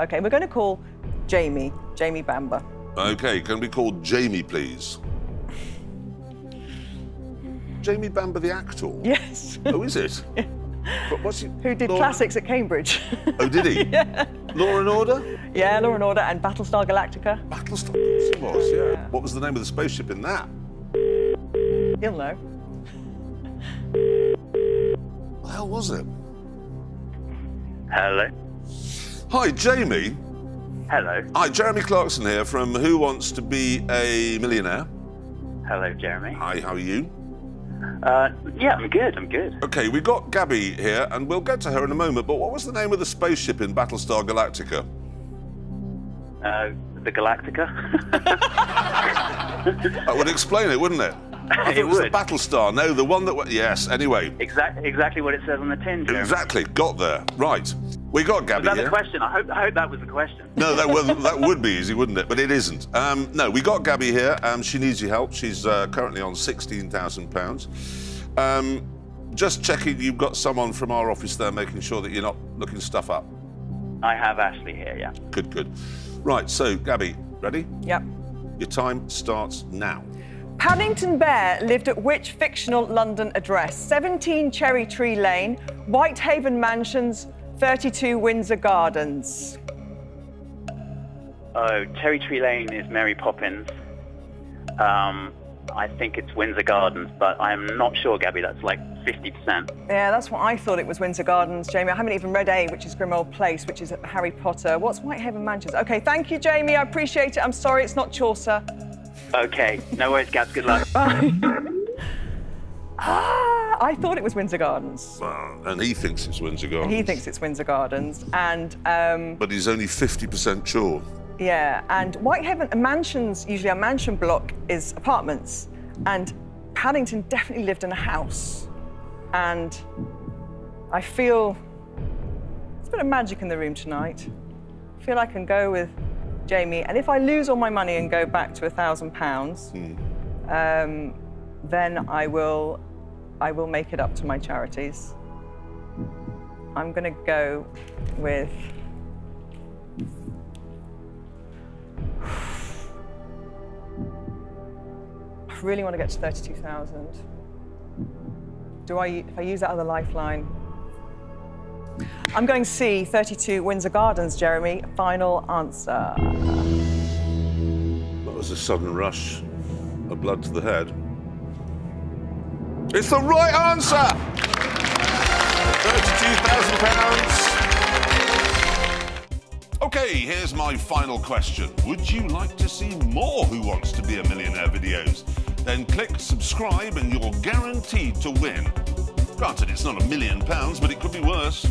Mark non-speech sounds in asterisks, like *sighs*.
Okay, we're going to call Jamie, Jamie Bamber. Okay, can we call Jamie, please? Jamie Bamber, the actor? Yes. Oh, is it? *laughs* But what's he? Who did Law- classics at Cambridge? Oh, did he? *laughs* yeah. Law and Order? Yeah, Law and Order and Battlestar Galactica. Battlestar. It was, yeah. What was the name of the spaceship in that? You'll know. What the hell was it? Hello. Hi, Jamie. Hello. Hi, Jeremy Clarkson here from Who Wants to Be a Millionaire. Hello, Jeremy. Hi, how are you? Uh, yeah, I'm good. I'm good. Okay, we've got Gabby here, and we'll get to her in a moment, but what was the name of the spaceship in Battlestar Galactica? Uh, the Galactica. *laughs* That would explain it, wouldn't it? I It it was would. the Battlestar. No, the one that... Yes, anyway. exactly, exactly what it says on the tin. Jeremy. Exactly, got there. Right. We got Gabby Was that here. the question? I hope, I hope that was the question. No, that would, *laughs* that would be easy, wouldn't it? But it isn't. Um, no, we got Gabby here. Um, she needs your help. She's uh, currently on £16,000. Um, just checking you've got someone from our office there making sure that you're not looking stuff up. I have Ashley here. Yeah. Good, good. Right, so, Gabby, ready? Yep. Your time starts now. Paddington Bear lived at which fictional London address? 17 Cherry Tree Lane, Whitehaven Mansions, 32 Windsor Gardens. Oh, Cherry Tree Lane is Mary Poppins. Um, I think it's Windsor Gardens, but I'm not sure, Gabby. That's like 50%. Yeah, that's what I thought it was Windsor Gardens, Jamie. I haven't even read A, which is Grimmauld Place, which is Harry Potter. What's Whitehaven Mansions? Okay, thank you, Jamie. I appreciate it. I'm sorry it's not Chaucer. Okay. No worries, Gabs. Good luck. *laughs* Ah, I thought it was Windsor Gardens. And he thinks it's Windsor Gardens. He thinks it's Windsor Gardens. And um, But he's only 50% sure. yeah, and Whitehaven mansions, usually a mansion block is apartments. And Paddington definitely lived in a house. And I feel there's a bit of magic in the room tonight. I feel I can go with Jamie. And if I lose all my money and go back to a thousand pounds, um, then I will, I will make it up to my charities. I'm going to go with. *sighs* I really want to get to 32,000. Do I, if I use that other lifeline? I'm going C, 32 Windsor Gardens, Jeremy. Final answer. That was a sudden rush of blood to the head. It's the right answer! £32,000. Okay, here's my final question. Would you like to see more Who Wants to Be a Millionaire videos? Then click subscribe and you're guaranteed to win. Granted, it's not a million pounds, but it could be worse.